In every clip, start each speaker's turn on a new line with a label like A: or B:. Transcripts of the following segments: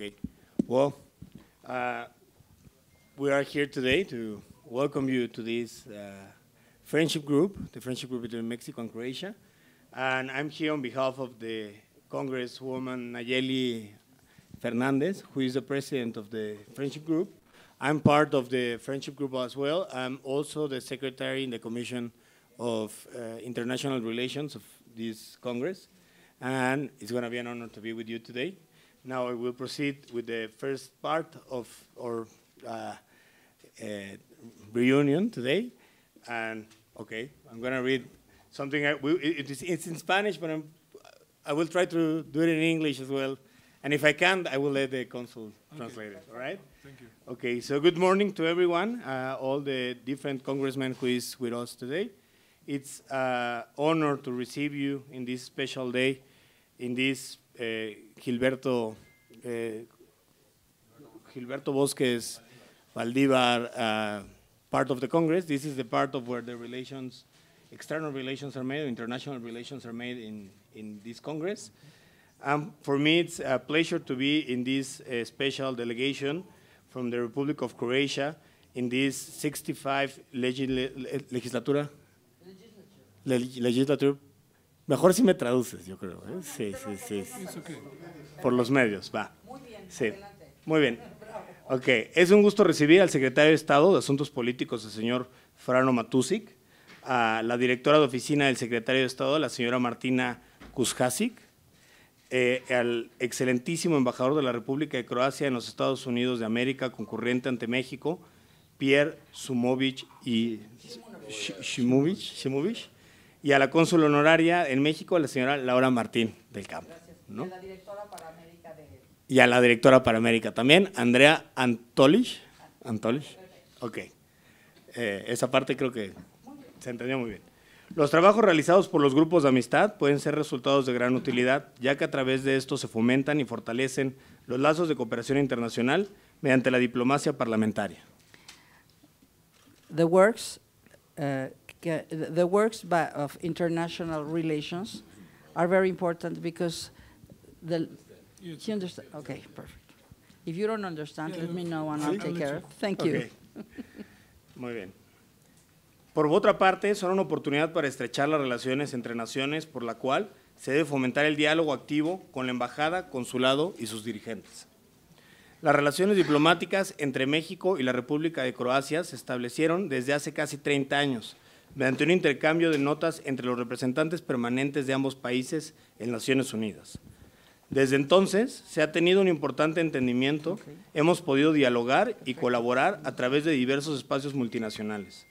A: Okay. Well, uh, we are here today to welcome you to this uh, friendship group, the friendship group between Mexico and Croatia. And I'm here on behalf of the Congresswoman Nayeli Fernandez, who is the president of the friendship group. I'm part of the friendship group as well. I'm also the secretary in the Commission of uh, International Relations of this Congress. And it's going to be an honor to be with you today. Now I will proceed with the first part of our uh, uh, reunion today. And okay, I'm going to read something. I, we, it is, it's in Spanish, but I'm, I will try to do it in English as well. And if I can't, I will let the consul okay. translate it. All right?
B: Thank you.
A: Okay. So good morning to everyone, uh, all the different congressmen who is with us today. It's an honor to receive you in this special day, in this uh, Gilberto uh, Gilberto Bosques Saldívar uh, part of the Congress. This is the part of where the relations, external relations are made, international relations are made in, in this Congress. Um, for me, it's a pleasure to be in this uh, special delegation from the Republic of Croatia in this 65 legis legislatura. Legislature. legislature. Mejor si me traduces, yo creo. ¿eh? Sí, sí, sí. Por los medios, va.
C: Muy bien.
A: Sí.
C: Adelante.
A: Muy bien. Ok, es un gusto recibir al secretario de Estado de Asuntos Políticos, el señor Frano Matusic, a la directora de oficina del secretario de Estado, la señora Martina Kuzhasic, eh, al excelentísimo embajador de la República de Croacia en los Estados Unidos de América, concurrente ante México, Pierre Sumovic y Shimovic, Shimovic, y a la cónsul honoraria en México, la señora Laura Martín del Campo. ¿no?
C: Y la directora para América de...
A: Y a la directora para América también, Andrea Antolich. Antolich. Ok. Eh, esa parte creo que se entendió muy bien. Los trabajos realizados por los grupos de amistad pueden ser resultados de gran utilidad, ya que a través de esto se fomentan y fortalecen los lazos de cooperación internacional mediante la diplomacia parlamentaria.
C: The works, uh, the works by, of international relations are very important because the, you understand? Okay, perfect. If you don't understand,
B: Yeah,
C: let me know and I'll take care
B: you.
C: of Thank you.
A: Muy bien. Por otra parte, son una oportunidad para estrechar las relaciones entre naciones, por la cual se debe fomentar el diálogo activo con la embajada, consulado y sus dirigentes. Las relaciones diplomáticas entre México y la República de Croacia se establecieron desde hace casi 30 años, mediante un intercambio de notas entre los representantes permanentes de ambos países en Naciones Unidas. Desde entonces se ha tenido un importante entendimiento, hemos podido dialogar y colaborar a través de diversos espacios multinacionales.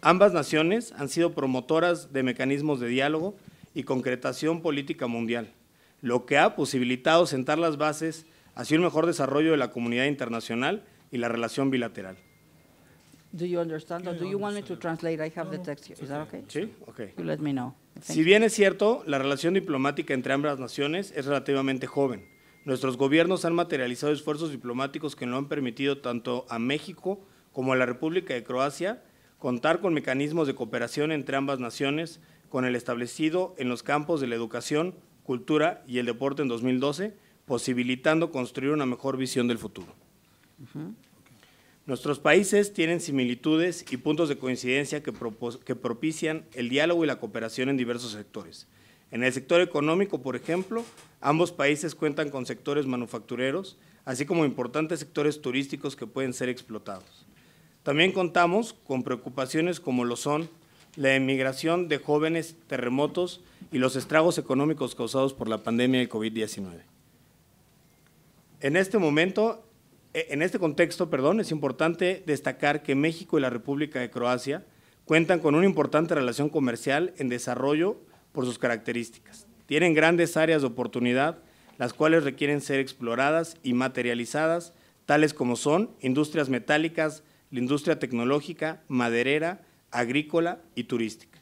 A: Ambas naciones han sido promotoras de mecanismos de diálogo y concretación política mundial, lo que ha posibilitado sentar las bases hacia un mejor desarrollo de la comunidad internacional y la relación bilateral.
C: Do you understand or do you want me to translate? I have the text here. Is that okay?
A: ¿Sí? Ok.
C: You let me know. Thank
A: Si bien es cierto, la relación diplomática entre ambas naciones es relativamente joven. Nuestros gobiernos han materializado esfuerzos diplomáticos que no han permitido tanto a México como a la República de Croacia contar con mecanismos de cooperación entre ambas naciones, con el establecido en los campos de la educación, cultura y el deporte en 2012, posibilitando construir una mejor visión del futuro. Nuestros países tienen similitudes y puntos de coincidencia que, propician el diálogo y la cooperación en diversos sectores. En el sector económico, por ejemplo, ambos países cuentan con sectores manufactureros, así como importantes sectores turísticos que pueden ser explotados. También contamos con preocupaciones como lo son la emigración de jóvenes, terremotos y los estragos económicos causados por la pandemia de COVID-19. En este momento, en este contexto, perdón, es importante destacar que México y la República de Croacia cuentan con una importante relación comercial en desarrollo por sus características. Tienen grandes áreas de oportunidad, las cuales requieren ser exploradas y materializadas, tales como son industrias metálicas, la industria tecnológica, maderera, agrícola y turística.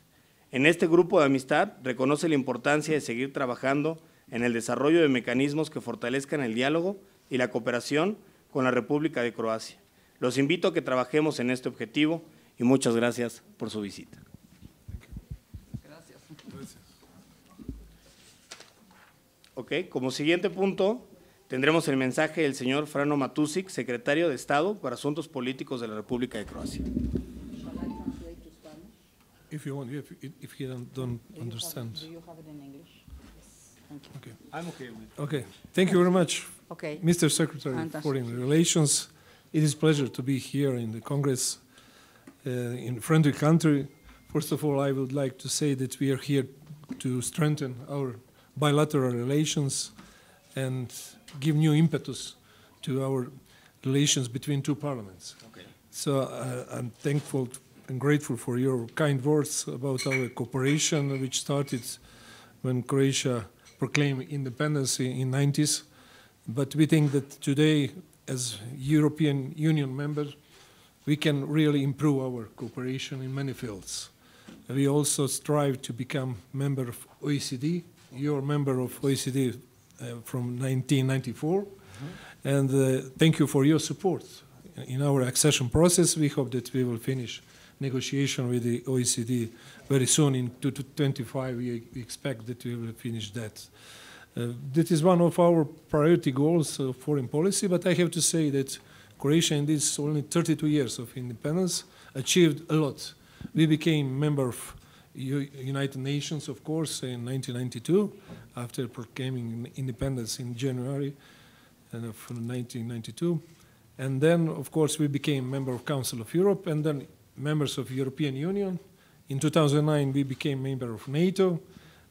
A: En este grupo de amistad reconoce la importancia de seguir trabajando en el desarrollo de mecanismos que fortalezcan el diálogo y la cooperación con la República de Croacia. Los invito a que trabajemos en este objetivo y muchas gracias por su visita.
B: Gracias.
A: Ok, como siguiente punto, Tendremos el mensaje del señor Frano Matusic, secretario de Estado para Asuntos Políticos de la República de Croacia.
D: If you want, if, if he don't, don't understand.
C: Do you have it in English? Thank you.
D: Okay.
A: I'm okay with
D: Okay. Thank you very much,
C: Okay.
D: Mr. Secretary of
C: Fantastic.
D: Foreign Relations. It is a pleasure to be here in the Congress uh, in friendly country. First of all, I would like to say that we are here to strengthen our bilateral relations and give new impetus to our relations between two parliaments.
A: Okay.
D: So uh, I'm thankful and grateful for your kind words about our cooperation, which started when Croatia proclaimed independence in 90s. But we think that today, as European Union members, we can really improve our cooperation in many fields. We also strive to become member of OECD. You're a member of OECD uh, from 1994. And uh, thank you for your support in our accession process. We hope that we will finish negotiation with the OECD very soon. In 2025, we we expect that we will finish that. Uh, that is one of our priority goals of foreign policy, but I have to say that Croatia, in these only 32 years of independence, achieved a lot. We became member of United Nations, of course, in 1992, after proclaiming independence in January of 1992. And then, of course, we became member of Council of Europe, and then members of European Union. In 2009, we became member of NATO.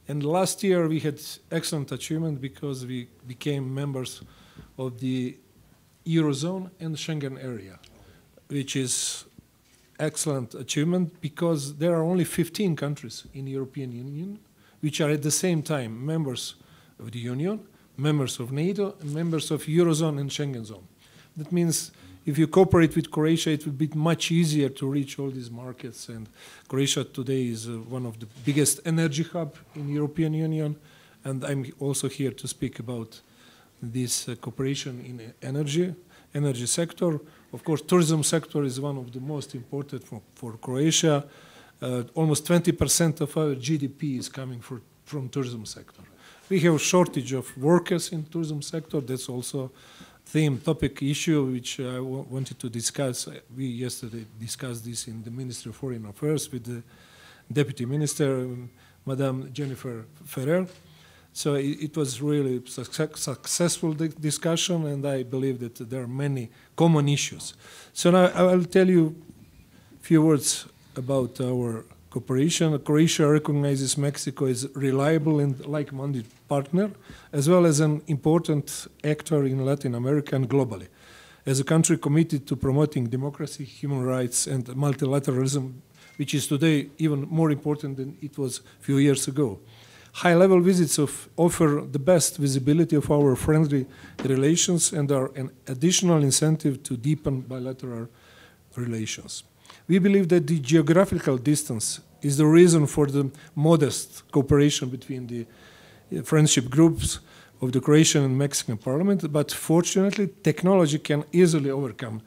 D: And last year, we had excellent achievement because we became members of the Eurozone and Schengen area, which is excellent achievement because there are only 15 countries in the European Union which are at the same time members of the Union, members of NATO, and members of Eurozone and Schengen zone. That means if you cooperate with Croatia, it will be much easier to reach all these markets. And Croatia today is uh, one of the biggest energy hub in European Union. And I'm also here to speak about this uh, cooperation in energy, energy sector. Of course, tourism sector is one of the most important for, for Croatia. Uh, almost 20% of our GDP is coming for, from tourism sector. We have a shortage of workers in tourism sector. That's also theme, topic, issue which I wanted to discuss. We yesterday discussed this in the Ministry of Foreign Affairs with the Deputy Minister, um, Madame Jennifer Ferrer. So it, it was really success, successful di- discussion, and I believe that there are many common issues. So now I will tell you a few words about our cooperation. Croatia recognizes Mexico as a reliable and like-minded partner, as well as an important actor in Latin America and globally. As a country committed to promoting democracy, human rights, and multilateralism, which is today even more important than it was a few years ago. High-level visits of, offer the best visibility of our friendly relations and are an additional incentive to deepen bilateral relations. We believe that the geographical distance is the reason for the modest cooperation between the uh, friendship groups of the Croatian and Mexican parliament, but fortunately, technology can easily overcome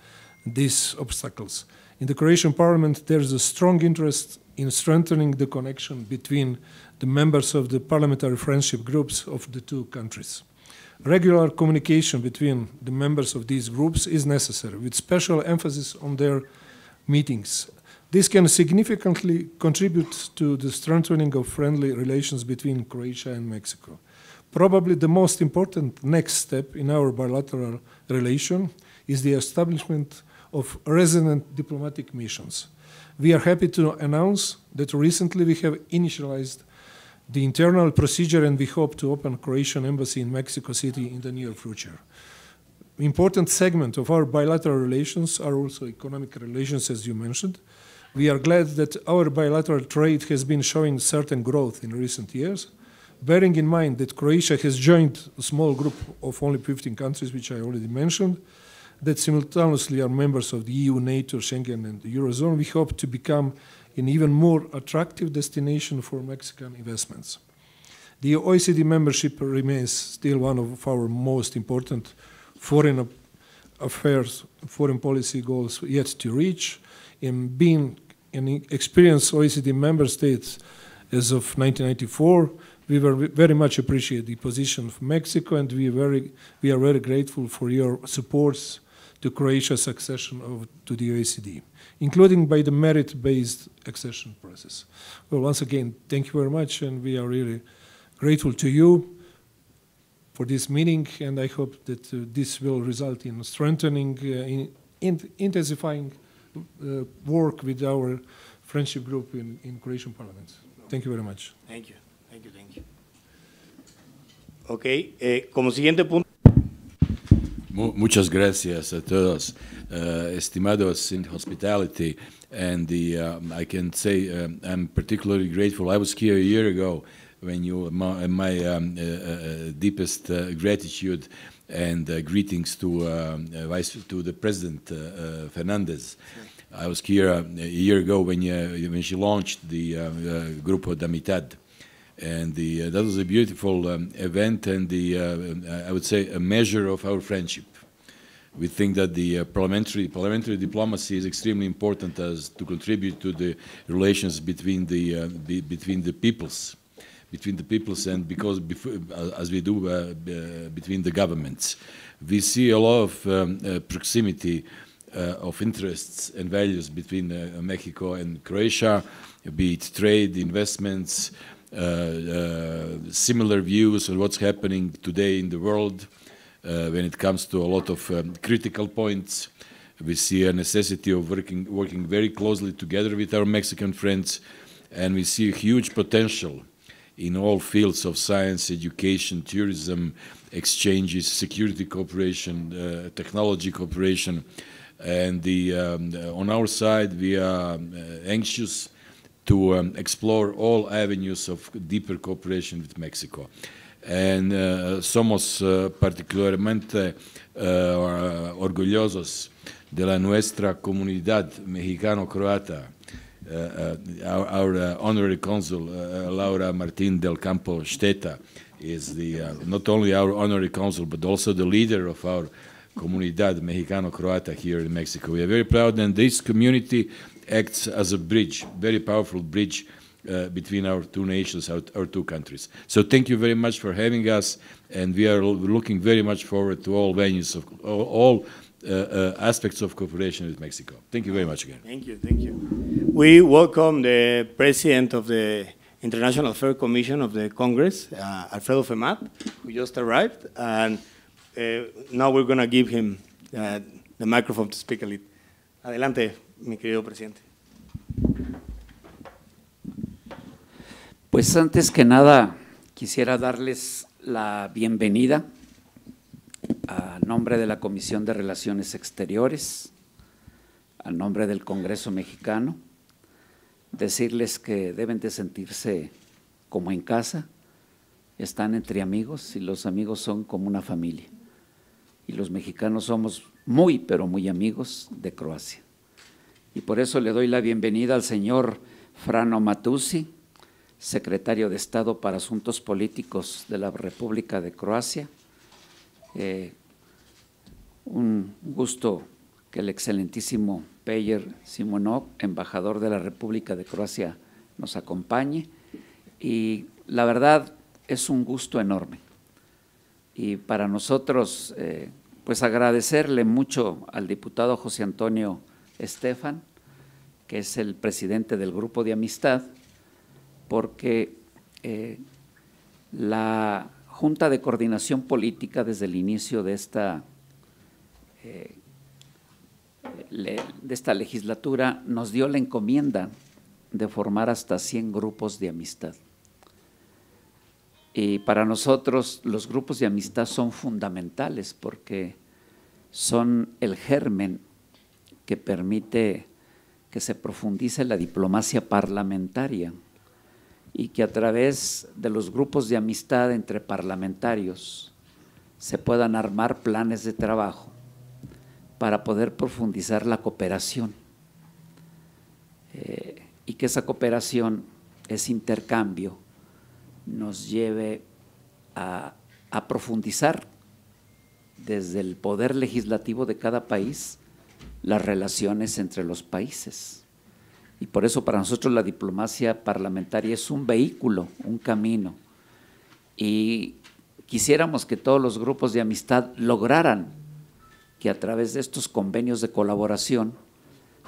D: these obstacles. In the Croatian parliament, there is a strong interest in strengthening the connection between the members of the parliamentary friendship groups of the two countries. Regular communication between the members of these groups is necessary, with special emphasis on their meetings. This can significantly contribute to the strengthening of friendly relations between Croatia and Mexico. Probably the most important next step in our bilateral relation is the establishment of resident diplomatic missions. We are happy to announce that recently we have initialized the internal procedure and we hope to open Croatian embassy in Mexico City in the near future. Important segment of our bilateral relations are also economic relations, as you mentioned. We are glad that our bilateral trade has been showing certain growth in recent years, bearing in mind that Croatia has joined a small group of only 15 countries, which I already mentioned, that simultaneously are members of the EU, NATO, Schengen, and the Eurozone. We hope to become an even more attractive destination for Mexican investments. The OECD membership remains still one of our most important foreign affairs, foreign policy goals yet to reach. In being an experienced OECD member state as of 1994, we were very much appreciate the position of Mexico, and we very we are very grateful for your supports to Croatia's accession of, to the OECD, including by the merit-based accession process. Well, once again, thank you very much, and we are really grateful to you for this meeting, and I hope that uh, this will result in strengthening, uh, in, in intensifying uh, work with our friendship group in, in Croatian Parliament. Thank you very much.
A: Thank you, thank you, thank you. Ok, eh, como siguiente punto.
E: Muchas gracias a todos, uh, estimados in hospitality. And the, um, I can say um, I'm particularly grateful. I was here a year ago when you, my, my um, uh, uh, deepest uh, gratitude and uh, greetings to, um, uh, Vice, to the President uh, uh, Fernandez. I was here uh, a year ago when, uh, when she launched the uh, uh, Grupo de Amistad and the, uh, that was a beautiful um, event and the uh, I would say a measure of our friendship. We think that the uh, parliamentary parliamentary diplomacy is extremely important as to contribute to the relations between the uh, be, between the peoples, between the peoples and because uh, as we do uh, between the governments, we see a lot of um, uh, proximity uh, of interests and values between uh, Mexico and Croatia, be it trade, investments, uh, uh, similar views on what's happening today in the world uh, when it comes to a lot of um, critical points. We see a necessity of working, working very closely together with our Mexican friends, and we see a huge potential in all fields of science, education, tourism, exchanges, security cooperation, uh, technology cooperation. And the, um, on our side, we are uh, anxious to um, explore all avenues of deeper cooperation with Mexico. And uh, somos uh, particularmente uh, orgullosos de la nuestra comunidad mexicano-croata. Uh, uh, our our uh, honorary consul, Laura Martin del Campo Steta, is the, not only our honorary consul, but also the leader of our comunidad mexicano-croata here in Mexico. We are very proud, and this community acts as a bridge, very powerful bridge uh, between our two nations, our, our two countries. So thank you very much for having us, and we are looking very much forward to all venues of all, all aspects of cooperation with Mexico. Thank you very much again.
A: Thank you, thank you. We welcome the President of the International Affairs Commission of the Congress, uh, Alfredo Femat, who just arrived, and uh, now we're going to give him uh, the microphone to speak a little. Adelante, mi querido presidente.
B: Pues antes que nada, quisiera darles la bienvenida a nombre de la Comisión de Relaciones Exteriores, a nombre del Congreso Mexicano, decirles que deben de sentirse como en casa, están entre amigos y los amigos son como una familia. Y los mexicanos somos muy, pero muy amigos de Croacia. Y por eso le doy la bienvenida al señor Frano Matusi, secretario de Estado para Asuntos Políticos de la República de Croacia. Eh, un gusto que el excelentísimo Peyer Simonov, embajador de la República de Croacia, nos acompañe. Y la verdad es un gusto enorme. Y para nosotros, eh, pues agradecerle mucho al diputado José Antonio Estefan, que es el presidente del Grupo de Amistad, porque eh, la Junta de Coordinación Política desde el inicio de esta, eh, de esta legislatura nos dio la encomienda de formar hasta 100 grupos de amistad. Y para nosotros los grupos de amistad son fundamentales porque son el germen que permite que se profundice la diplomacia parlamentaria y que a través de los grupos de amistad entre parlamentarios se puedan armar planes de trabajo para poder profundizar la cooperación eh, y que esa cooperación, ese intercambio, nos lleve a, a profundizar desde el poder legislativo de cada país las relaciones entre los países. Y por eso para nosotros la diplomacia parlamentaria es un vehículo, un camino y quisiéramos que todos los grupos de amistad lograran que a través de estos convenios de colaboración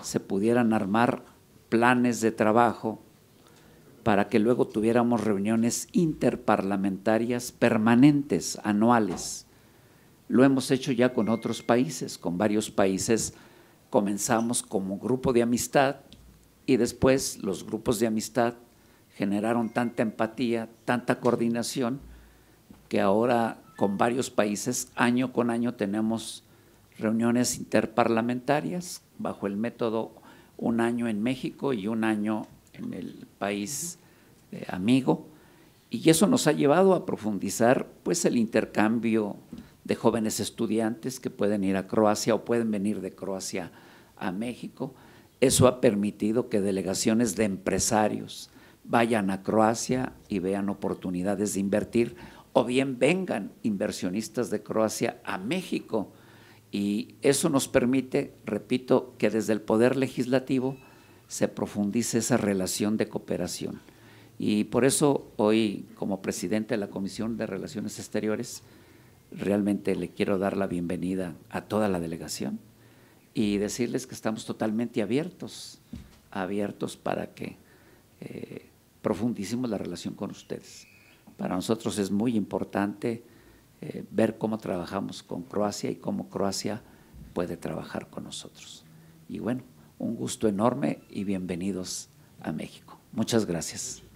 B: se pudieran armar planes de trabajo para que luego tuviéramos reuniones interparlamentarias permanentes, anuales. Lo hemos hecho ya con otros países, con varios países comenzamos como grupo de amistad y después los grupos de amistad generaron tanta empatía, tanta coordinación, que ahora con varios países, año con año, tenemos reuniones interparlamentarias bajo el método un año en México y un año en el país amigo. Y eso nos ha llevado a profundizar pues, el intercambio de jóvenes estudiantes que pueden ir a Croacia o pueden venir de Croacia a México. Eso ha permitido que delegaciones de empresarios vayan a Croacia y vean oportunidades de invertir o bien vengan inversionistas de Croacia a México. Y eso nos permite, repito, que desde el Poder Legislativo se profundice esa relación de cooperación. Y por eso hoy, como presidente de la Comisión de Relaciones Exteriores, realmente le quiero dar la bienvenida a toda la delegación y decirles que estamos totalmente abiertos, abiertos para que eh, profundicemos la relación con ustedes. Para nosotros es muy importante eh, ver cómo trabajamos con Croacia y cómo Croacia puede trabajar con nosotros. Y bueno, un gusto enorme y bienvenidos a México. Muchas gracias.